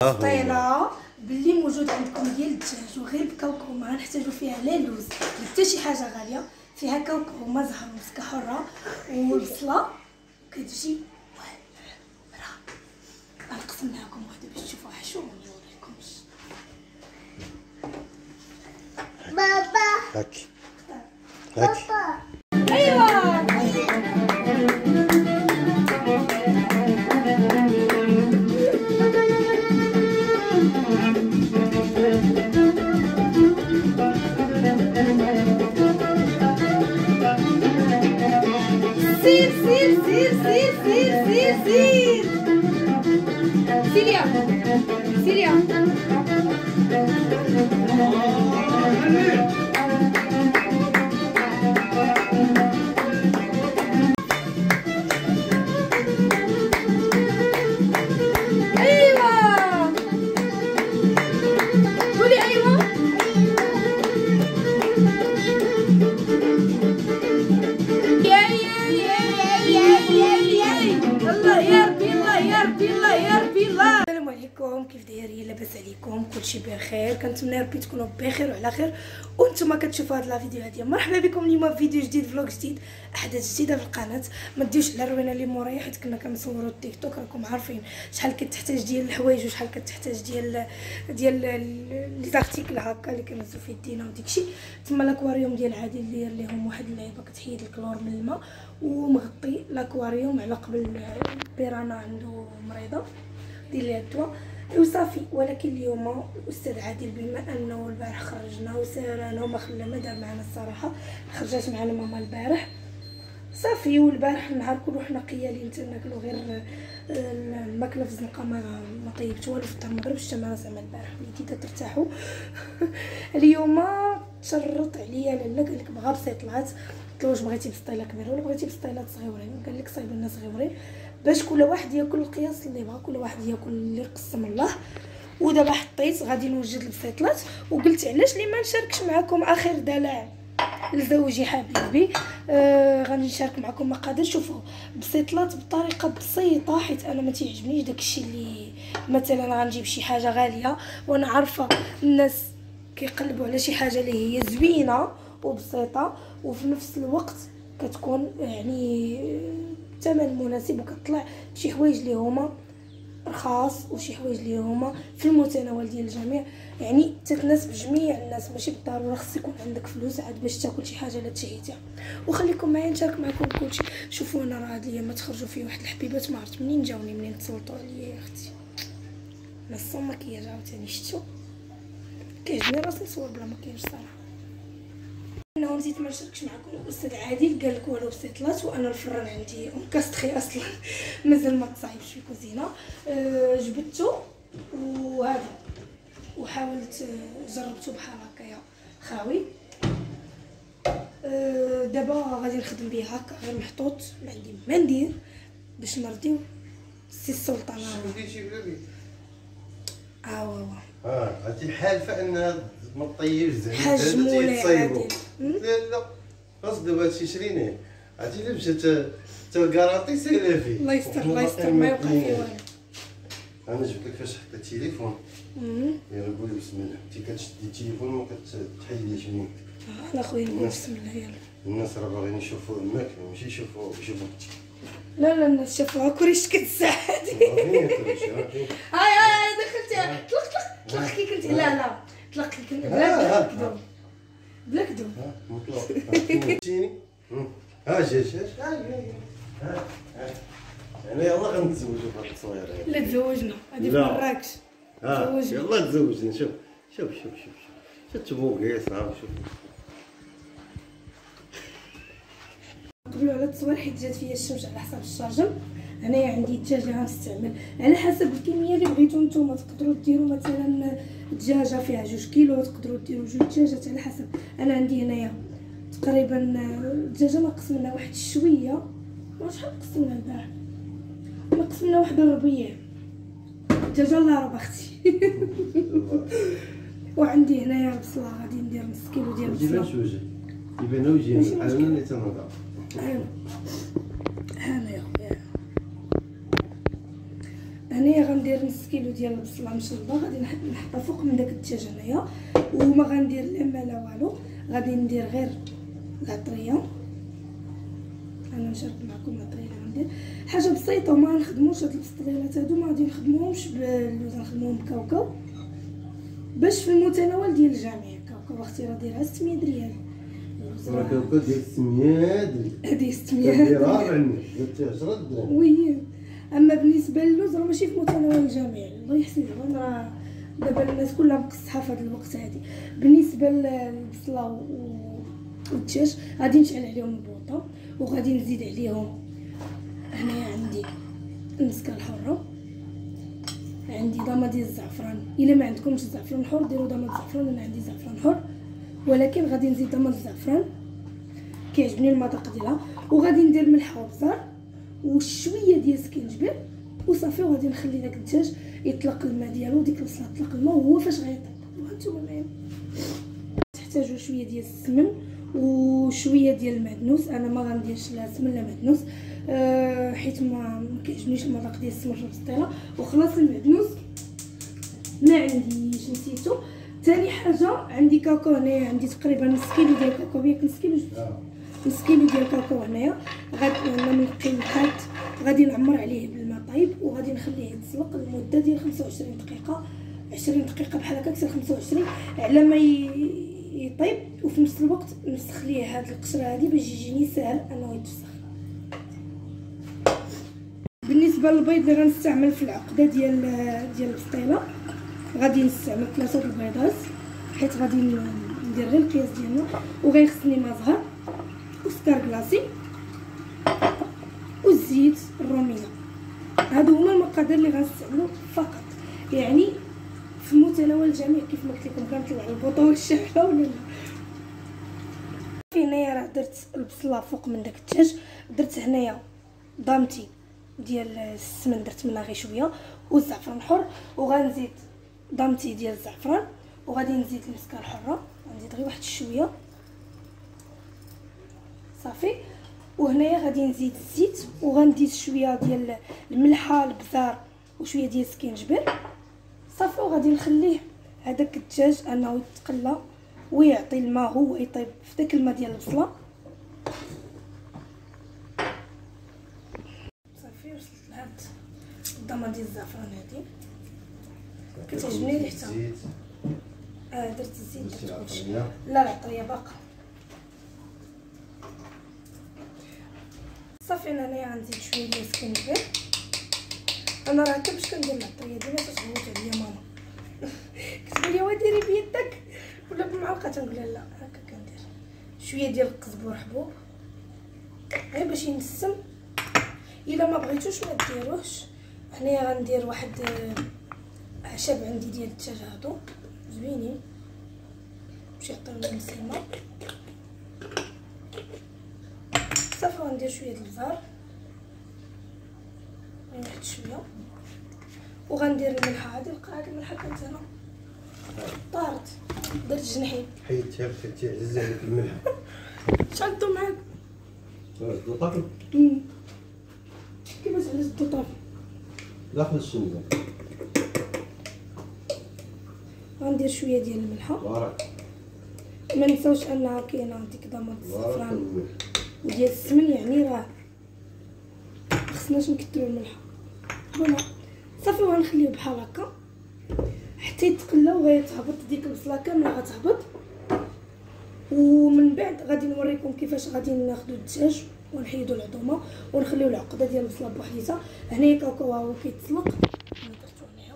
طيله باللي موجود عندكم ديال الدجاج وغير بكاوكاو ما غنحتاجو فيها لا لوز لا حتى شي حاجة غالية فيها كاوكاو ومزهر ومسكة حرة والبصله كتجي غنقسم معكم وحدة باش تشوفوا حشو ما نوريكمش. بابا. هاك. هاك. بابا. ايوا Сыр, сыр, сыр. Сирен. Сирен. تكونوا بخير وعلى خير وأنتم كتشوفوا هاد la vidéo هادي. مرحبا بكم اليوم في فيديو جديد vlog جديد أحداث جديدة في القناة. ما ديوش على الروينة اللي مورايا حيت كنا كنصوروا التيك توك راكم عارفين شحال كتحتاج ديال الحوايج وشحال كتحتاج ديال ديال les articles هكا اللي في يدينا وديكشي تما l'aquarium ديال عادل اللي داير ليهم واحد اللعيبة كتحيد الكلور من الماء ومغطي l'aquarium على قبل البيرانا عنده مريضة. دير ليها الدواء. وصافي ولكن اليوم الاستاذ عادل بما أنه البارح خرجنا وسهرنا وما خلى ما دار معنا الصراحة خرجت معنا ماما البارح. صافي والبارح النهار كله حنا قيالين تناكلو غير آه، الماكلة في الزنقة ما ما طيبت والو الدار حتى أنا زعما البارح وليتي ترتاحوا اليوم تشرط عليا لالا قال لك بغا بسيطلات قلت له واش بغيتي بسطيلة كبيرة ولا بغيتي بسطيلات صغيورين قال لك صايب لنا صغيورين. باش كل واحد ياكل القياس اللي بغا كل واحد ياكل اللي قسم الله. ودابا حطيت غادي نوجد البسيطلات. وقلت علاش لي ما نشاركش معكم آخر دلع لزوجي حبيبي. آه غادي نشارك معكم مقادير شوفوا بسيطلات بطريقة بسيطة حيت أنا ما تيعجبنيش داكشي اللي مثلا غنجيب شي حاجة غالية. وأنا عارفة الناس كيقلبوا على شي حاجة اللي هي زوينة وبسيطة. وفي نفس الوقت كتكون يعني ثمن مناسب وكتطلع شي حوايج اللي هما رخاص وشي حوايج اللي هما في المتناول ديال الجميع. يعني تتناسب جميع الناس ماشي بالضرورة خص يكون عندك فلوس عاد باش تاكل شي حاجة لا تشهيتها. وخليكم معايا نشارك معكم كلشي. شوفوا أنا راه هاد الأيام تخرجوا فيه واحد الحبيبات ما عرفت منين؟ جاوني منين؟ تسلطوا عليا يا أختي. الصون مكياج عاوتاني شفتو كيعجبني راسي نصور بلا مكياج صراحة. نسيت ما نشاركش معكم الأستاذ عادل قال لك والو بسيطلات وأنا الفران عندي مكستخي أصلا. مازال ما تصايبش في الكوزينة. أه جبدته وهذا. وحاولت آه، جربته بحال هكايا خاوي أه دابا غادي نخدم به هكا غير محطوط. ما عندي ما ندير باش نرضيو السي السلطان. آه واوا آه عرفتي حالفه انها ما تطيبش زعما. مم؟ لا لا. خاص دابا هادشي شريناه عرفتي الا مشات تا الكاراتي سير فيه. الله يستر الله يستر ما يوقع فيه والو. أنا جبت لك فاش حطيت التليفون. يلا قولي بسم الله. انت كتشدي التليفون وما كتحيديش منك آه، أنا خويا بسم الله يلا. الناس راه باغيين يشوفوا الماكله ماشي يشوفوا يشوفوا لا لا الناس شافوها شي عرفتي هاي هاي دخلتي. طلق طلق طلق كي كنت لا لا. طلق كي كنت بلا كذوب بلا كذوب ها فهمتيني ها أنا يلا غنتزوجوا في هاد التصويره لا تزوجنا. هذه في. مراكش ها تزوجنا. يلا تزوجنا شوف شوف شوف شوف. شوف شوف تبوكي صعب شوف. قبلوا على التصوير حيت جات فيا الشمس على حساب الشارجر أنايا عندي الدجاج اللي غنستعمل. على حسب الكمية اللي بغيتو نتوما تقدروا ديروا مثلا دجاجه فيها جوج كيلو تقدروا ديروا جوج دجاجات على حسب. أنا عندي هنايا تقريبا الدجاجة ناقص منها واحد شوية. ما شحال نقص منها البارح؟ ناقص منها واحد الربيع الدجاجة الله راه أختي. وعندي هنايا البصله غادي ندير نص كيلو ديال يبان البصله يبان وجهي ماشي بحال أنا اللي تنهضر هنا يا خويا هنايا غندير نص كيلو ديال البصله مشلبه غادي نحط- نحطها فوق من داك الدجاج هنايا. وما غندير لا لا والو غادي ندير غير العطريه أنا نشارك معكم اللي غندير. حاجة بسيطة وما نخدموش هاد البسطليلات هادو ما غادي نخدموهمش باللوز نخدموهم بكاوكاو. باش في المتناول ديال الجميع كاوكاو أختي راه دايرها 600 ريال. راه كوكا ديال السميه دري هذه 600 كديرها 400 درتي 10 دراهم وي اما بالنسبة للوز راه ماشي في متناول الجميع الله يحسن زعما راه دابا الناس كلها مقصحه في هذا الوقت هذه بالنسبة للبصله والدجاج غادي نشعل عليهم البوطه وغادي نزيد عليهم هنايا عندي المسكه الحره عندي ضامه ديال الزعفران الا ما عندكمش الزعفران حر ديروا ضامه الزعفران أنا عندي زعفران حر ولكن غادي نزيد ضامه الزعفران كيعجبني المذاق ديالها. وغادي ندير ملح وبزار وشوية ديال سكينجبير وصافي وغادي نخلي داك الدجاج يطلق الماء ديالو ديك البصله تطلق الماء وهو فاش غيطيب. وهانتوما معايا تحتاجوا شوية ديال السمن وشوية ديال المعدنوس. أنا ما غنديرش لا سمن لا معدنوس. أه حيت ما ما كيعجبنيش المذاق ديال السمن في البسطيله وخلاص المعدنوس ما عنديش نسيتو. ثاني حاجة عندي كاكاو هنايا عندي تقريبا نص كيلو ديال الكاكاو ياك نص كيلو نص كيلو ديال الكاكاو هنايا. غادي منقي الحات غادي نعمر عليه بالماء طيب وغادي نخليه يتسلق لمده ديال 25 دقيقة. 20 دقيقة بحال هكا حتى 25 على ما يطيب. وفي نفس الوقت نفسخ ليه هاد القشرة هادي باش يجيني ساهل أنه يتفسخ بالنسبة للبيض اللي غنستعمل في العقدة ديال ديال البسطيله غادي نستعمل ثلاثة البيضات حيت غادي ندير غير القياس ديالنا وغيخصني ما زهر وسكر كلاصي والزيت الرومية. هادو هما المقادير اللي غنستعملو فقط. يعني في متناول الجميع كيف ما قلت لكم كنطلع البوطه والشعله ولا لا. هنايا راه درت البصله فوق من داك الدجاج؟ درت هنايا ضامتي ديال السمن درت منها غير شوية والزعفران حر وغنزيد ضامتي ديال الزعفران وغادي نزيد المسكه الحرة غنزيد غير واحد شوية. صافي. وهنايا غادي نزيد الزيت وغندير شوية ديال الملحة البزار وشوية ديال السكينجبير صافي. وغادي نخليه هذاك الدجاج أنه يتقلى ويعطي الماء هو يطيب في داك الماء ديال البصلة. صافي. وصلت لهاد الضمة ديال الزعفران هادي. كتعجبني ريحتها آه درت الزيت درت لا العطريه باقا. صافي أنا هنايا غنزيد شوية ديال السكينجبير أنا راه حتى باش كندير العطريه ديما تتغوت عليا ماما. كتقول لي وديري بيدك ولا بمعلقة تنقول لا هكا كندير. شوية ديال القزبور حبوب غير باش ينسم. إلا ما بغيتوش ما ديروهش. هنايا غندير واحد آه، اعشاب عندي ديال الدجاج هادو. زوينين. باش يعطيونا نسيمه صافي غندير شوية د البزار واحد شوية. وغندير الملحة. هادي لقى هاد الملحة كانت هنا طارت. درت جنحين حيدتها خدتي عزيز عليك الملح شعلتو معاك. طاقل مم. كيفاش علاش الطوطافي داخل الشنزه غندير شوية ديال الملحة. بارك. ما نساوش انها كاينة ضمه بارك الزعفران وديال السمن يعني راه خصناش نكثروا الملح فوالا. صافي وغنخليه بحال هكا. حتى يتقلى وغيتهبط ديك البصله كاملة غتهبط. ومن بعد غادي نوريكم كيفاش غادي ناخذوا الدجاج ونحيدوا العظومه ونخليو العقدة ديال البصله بوحديتها. هنايا كاكاو هو كيتسلق أنا درتو هنايا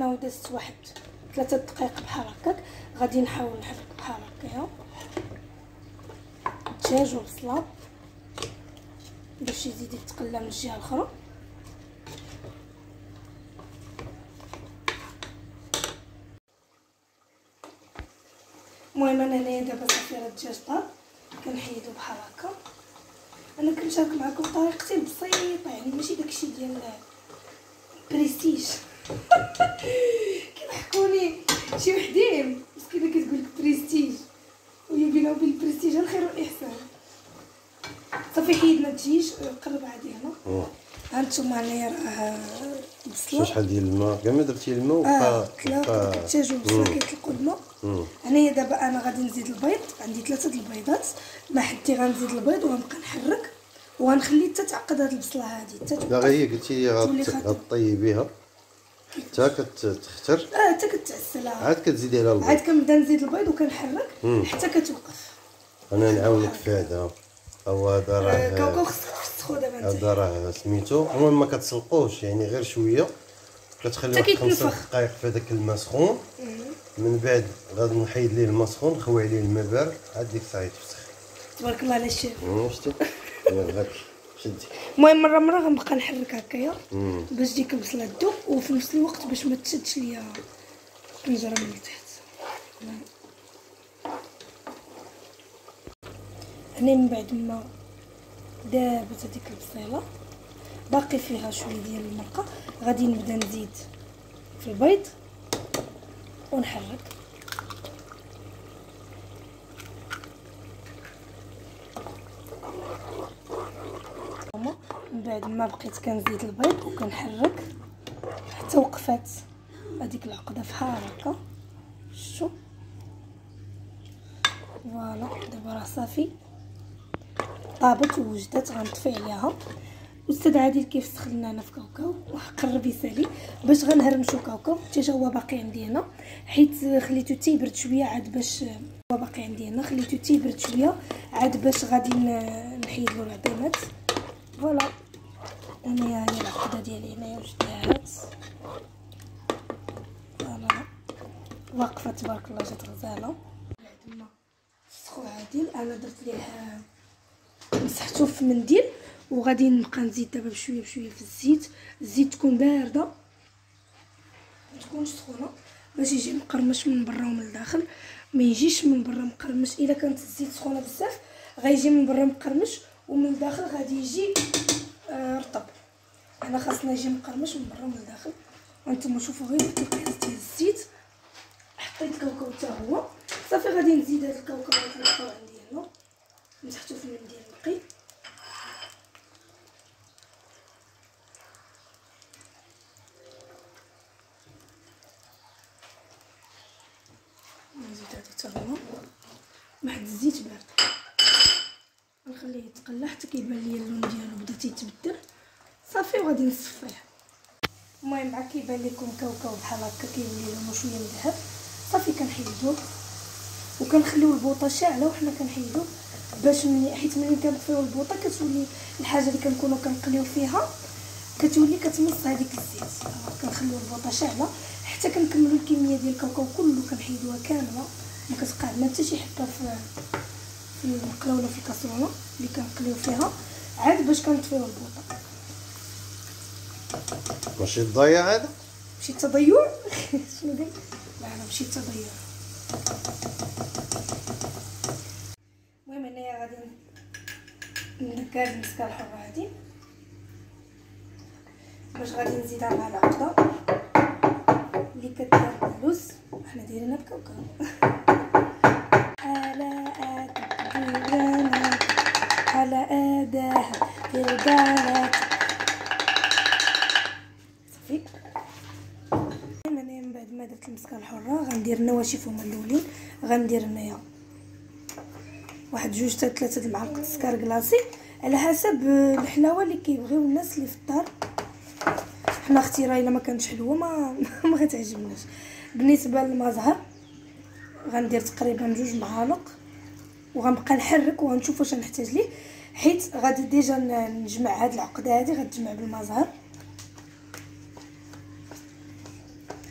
أنا دزت واحد ثلاثة دقائق بحال هكاك. غادي نحاول نحرك بحال هكايا. الدجاج والبصله باش يزيد يتقلى من الجهة الأخرى. المهم أنا هنايا دابا صافي راه الدجاج طاب. كنحيدو بحال هكا. أنا كنشارك معكم طريقتي البسيطه يعني ماشي داكشي ديال بريستيج كيضحكوني شي وحدين مسكينه كتقول لك بريستيج وهي بينها وبين البريستيج الخير والإحسان. صافي حيدنا الدجاج قرب عادي هنا. مم. هانتوما هنايا راه البصله شحال ديال الماء. كاع ما درتي الماء آه وبقى لا الدجاج والبصله كيطلقوا الماء. هنايا دابا أنا غادي نزيد البيض عندي ثلاثة د البيضات. ما حدي غنزيد البيض وغنبقى نحرك وغنخلي حتى تعقد هاد البصلة هادي. حتى لا غير هي قلتي لي. غطيبيها حتى كتختر؟ آه حتى كتعسلها عاد كتزيدي عاد البيض. كنبدا نزيد البيض وكنحرك. حتى كتوقف. أنا نعاونك في هذا. أو هذا آه، كاوكاو راه خصك تسخو دابا هذا راه سميتو. المهم ما كتسلقوش يعني غير شوية. كتخلي حتى واحد كيتنفخ. دقائق في هذاك الماء سخون من بعد غادي نحيد ليه الماء سخون نخوي عليه الماء بارد عاد ديك الساعة يتفسخ. تبارك الله على الشيف يلا شدي المهم مرة مرة غنبقى نحرك هكايا. باش ديك البصله تذوب وفي نفس الوقت باش ما تشدش ليا الطنجره من التحت هنا من بعد ما دابت هذيك البصيله باقي فيها شوية ديال المرقة غادي نبدا نزيد في البيض ونحرك ماما من بعد ما بقيت كنزيد البيض وكنحرك حتى وقفات هذيك العقدة فحال هكا شتو voilà دابا راه صافي. طابت ووجدت غنطفي عليها. الاستاذ عادل كيف سخنا أنا في كاوكاو؟ قرب يسالي. باش غنهرمشو كاوكاو حتى هو باقي عندي هنا. حيت خليته تيبرد شوية عاد باش هو باقي عندي هنا. خليته تيبرد شوية عاد باش غادي نحيد له العظيمات voilà. هنايا هي العقده ديالي هنايا وجدات voilà واقفة تبارك الله جات غزالة. بعد ما سخو عادل أنا درت ليه مسحته في منديل وغادي نبقى نزيد دابا بشوية بشوية في الزيت. الزيت تكون باردة ما تكونش سخونة. باش يجي مقرمش من برا ومن الداخل ما يجيش من برا مقرمش. إلا كانت الزيت سخونة بزاف غيجي من برا مقرمش ومن الداخل غادي يجي رطب. انا خاصنا يجي مقرمش من برا ومن الداخل. وأنتم شوفوا غير القياس ديال الزيت. حطيت كاوكاو حتى هو. صافي غادي نزيد هاد الكاوكاوات اللي عندي هنا مسحتو في المنديل نقي نزيد هذا حتى هو واحد الزيت بارد يتقلى حتى كيبان ليا اللون ديالو بدا تيتبدل صافي وغادي نصفيه. المهم عا كيبان لكم كاوكاو بحال هكا كيولي لونه شوية مذهب صافي كنحيدوه وكنخليو البوطة شاعلة وحنا كنحيدوه باش ملي حيت ملي كنطفيو البوطة كتولي الحاجة اللي كنكونوا كنقليو فيها كتولي كتمص هذيك الزيت. كنخليو البوطة شاعلة. حتى كنكملوا الكمية ديال الكاوكاو كله كنحيدوها كاملة. ما كتبقى عندنا حتى شي حبة في ولا في الكاسرونه اللي كنقليو فيها. عاد باش كنطفيو البوطة. ماشي تضيع هذا؟ مشي تضيع؟ شنو قلت لا لا مشي تضيع. المهم هنايا غادي ندكر المسكه الحره هادي باش غادي نزيدها مع العقدة اللي كدير اللوز حنا دايرينها بكاوكاو اداها على آداها القالت صافي. أنا من بعد ما درت المسكة الحرة؟ غندير النواشف هما الأولين. غندير هنايا واحد جوج حتى ثلاثة د المعالق السكر كلاصي على حسب الحلاوة اللي كيبغيو الناس اللي في الدار. حنا أختي راه إلا ما كانتش حلوة ما ما غتعجبناش. بالنسبة للمزهر غندير تقريبا جوج معالق. وغنبقى نحرك وغنشوف واش غنحتاج ليه حيت غادي déjà نجمع هاد العقده هادي غتجمع بالمزهر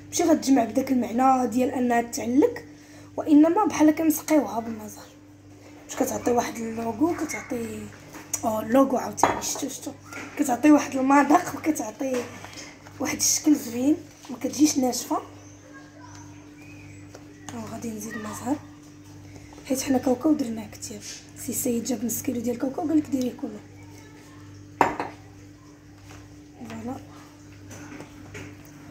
ماشي غتجمع بداك المعنى ديال أنها تعلك وإنما بحال كنسقيوها بالمزهر باش كتعطي واحد le goût كتعطي آه le goût عاوتاني شتو شتو كتعطي واحد المذاق وكتعطي واحد الشكل زوين ما كتجيش ناشفة. آه غادي نزيد المزهر حيت حنا كاوكاو درناه كثير سي سيد جاب نص كيلو ديال الكاوكاو قال لك ديريه كله. voilà.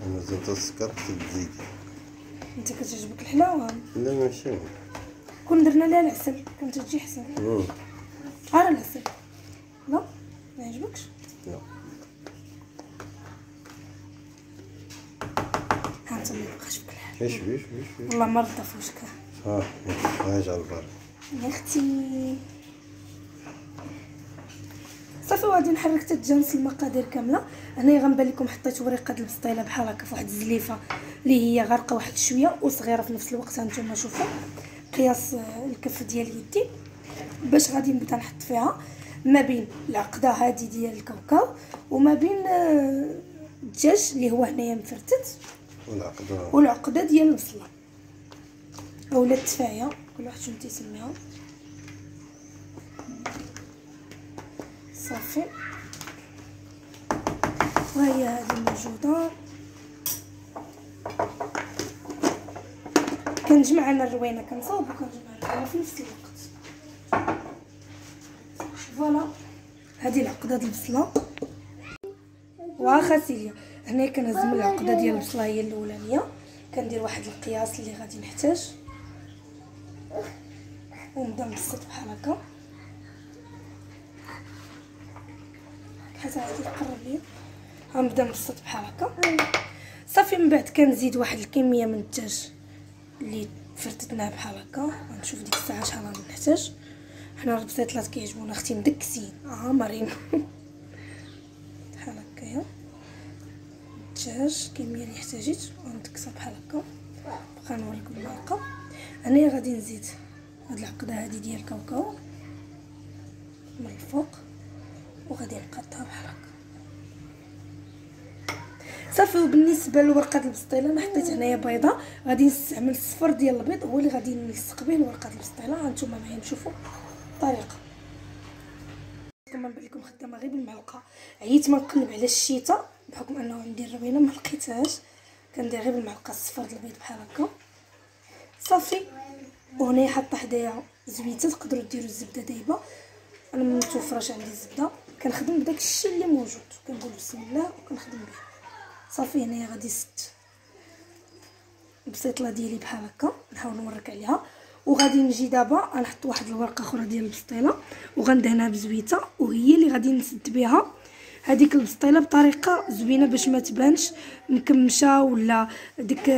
أنا زدت السكر في الزيت. أنت كتعجبك الحلاوة. لا ماشي. كون درنا لها العسل كانت تجي حسن. ها العسل. لا ما يعجبكش؟ لا. إيش بيش بيش والله ما رضى في وشك ها ها جا البار يا أختي. صافي وغادي نحرك تتجانس المقادير كاملة. هنايا غنبان لكم حطيت وريقه البسطيلة بحال هكا فواحد الزليفة اللي هي غارقة واحد شوية وصغيرة في نفس الوقت هانتوما شوفوا. قياس آه، الكف ديال يدي. باش غادي نبدا نحط فيها ما بين العقدة هذه ديال الكاوكاو وما بين آه، الدجاج اللي هو هنايا مفرتت. والعقدة والعقده ديال البصله أولا التفاية كل واحد شنو تيسميها. صافي. وهي هذه موجودة. كنجمع أنا الروينة كنصاوب وكنجمع الروينة في نفس الوقت. فوالا. هذه العقده ديال البصله واخا سيليا هنا كنهزم العقدة ديال البصله هي الأولانية. كندير واحد القياس اللي غادي نحتاج. ونبدأ نبسط بحال هكا. حتى غادي تقرب ليا. غنبدأ نبسط بحال هكا. صافي من بعد كنزيد واحد الكمية من الدجاج اللي فرتتناه بحال هكا. غنشوف ديك الساعة شحال غادي نحتاج. حنا البسيطلات كيعجبونا أختي مدكسين. آه مارين بحال هكايا الدجاج الكميه اللي احتاجيت وندكسها بحال هكا. بقى نوريكم الباقه انايا غادي نزيد هاد العقدة هادي ديال الكاوكاو من الفوق وغادي نقادها بحال هكا. صافي وبالنسبة لورقة البسطيلة أنا حطيت هنايا بيضة. غادي نستعمل الصفر ديال البيض هو اللي غادي نلصق به ورقه البسطيلة. هانتوما معايا نشوفوا الطريقة كما نبان لكم خدامه غير بالمعلقه عييت ما نقلب على الشيته بحكم أنه عندي الروينه ما لقيتهاش. كندير غير بالمعلقه الصفر ديال البيض بحال هكا. صافي. وهنا حاطة حدايا زويتة تقدروا ديروا الزبدة دايبة. أنا ما متوفرش عندي الزبدة. كنخدم بداك الشيء اللي موجود. كنقول بسم الله وكنخدم به صافي هنايا غادي ست البسيطله ديالي بحال هكا. نحاول نورك عليها. وغادي نجي دابا غنحط واحد الورقة أخرى ديال البسطيلة وغندهنها بزويتة وهي اللي غادي نسد بها. هذيك البسطيلة بطريقة زوينة باش ما تبانش مكمشة ولا ديك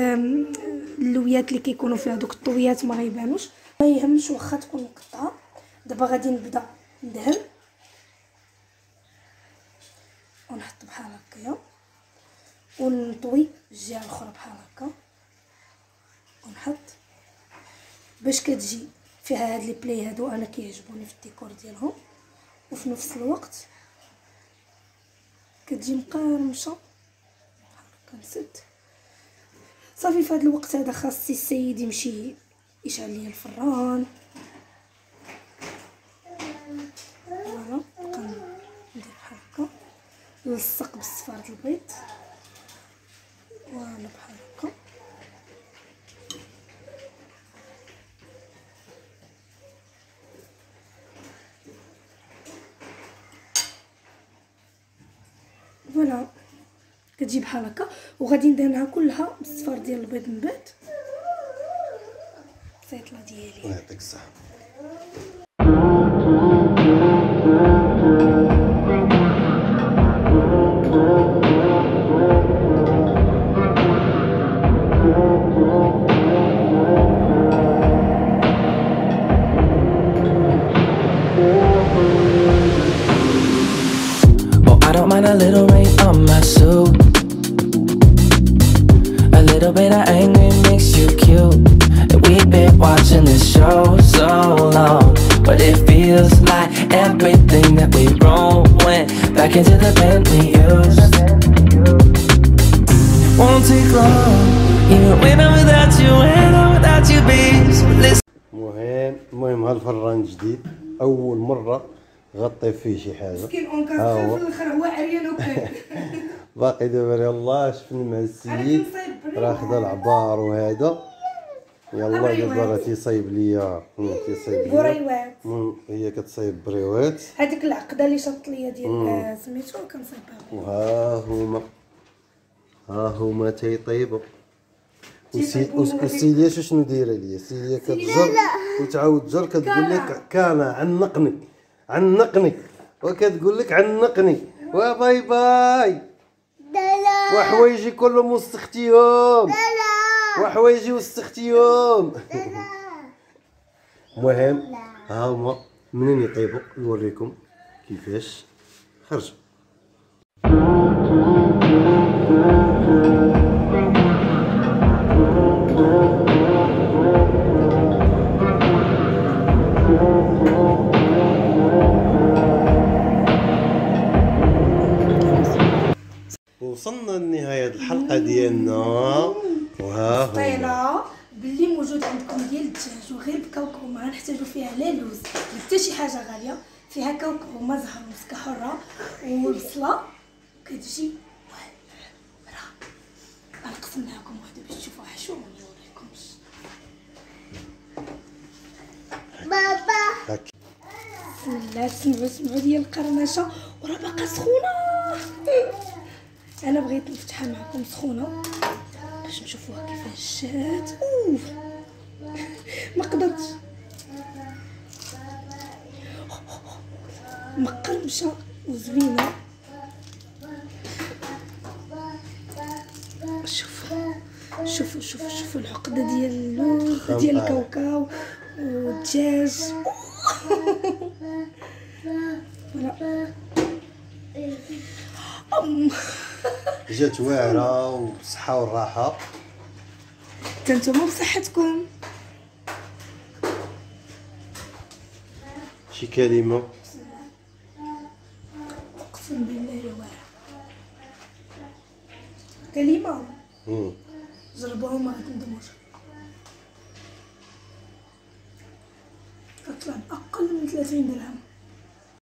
اللويات اللي كيكونوا فيها دوك الطويات ما غيبانوش. ما يهمش واخا تكون مقطعة. دابا غادي نبدأ ندهن. ونحط بحال هكايا ونطوي الجهة الأخرى بحال هكا. ونحط. باش كتجي فيها هاد les plis هادو أنا كيعجبوني في الديكور ديالهم وفي نفس الوقت كتجي مقرمشة. كنسد. صافي في هذا الوقت هذا خاص السيد يمشي يشعل لي الفران. voilà ندير بحال هكا. نلصق بالصفار البيض voilà بحال هكا. voilà كتجي بحال هكا وغادي ندهنها كلها بالصفار ديال البيض من بعد. الزيتله ديالي. يعطيك الصحة. Oh, I don't mind a little rain on my suit. A little bit of anger makes you cute. And we've been watching this show so long. But it feels like everything that we wrote went back into the pen we used. Won't take long. Even when I'm without you, when I'm without you, babe. So listen. المهم المهم هالفران جديد اول مره غطي فيه شي حاجة. مسكين أون. في الآخر هو. عريان وكان. باقي دابا يلاه شفنا مع السيد راه خدا العبار وهذا. يلا. دابا راه تيصايب ليا. تيصايب ليا. بريوات هي كتصايب بريوات هذيك العقدة اللي شاط ليا ديال آه، سميتو كنصايبها وها هما. ها هما تيطيبوا وسيليا شو شنو دايرة ليا؟ سيليا كتجر وتعاود تجر كتقول لك كان عنقني. عنقني. وكتقول لك عنقني. وباي باي. وحوايجي كلهم وسختيهم. وحوايجي واستختيهم المهم ها هما منين يطيبوا؟ نوريكم كيفاش خرجوا. وصلنا لنهاية الحلقة ديالنا. وها هو. باللي موجود عندكم ديال الدجاج وغير بكاوكاو ما غنحتاجو فيها لا لوز لا حتى شي حاجة غالية. فيها كاوكاو وما زهر ومسكه حرة والبصله كتجي غنقسم لكم وحدة باش تشوفوا حشو ما نوريكمش. هاك. بسم الله سمعوا سمعوا ديال القرمشة. وراه باقا سخونة. أنا بغيت نفتحها معكم سخونة باش نشوفوها كيفاش جات. أوف! ما قدرتش. مقرمشه وزوينة. شوفوا شوفوا شوفوا شوفوا العقدة ديال اللوز ديال. الكاوكاو والدجاج. فوالا. جات واعرة وبالصحة والراحة. حتى نتوما بصحتكم. شي كلمة؟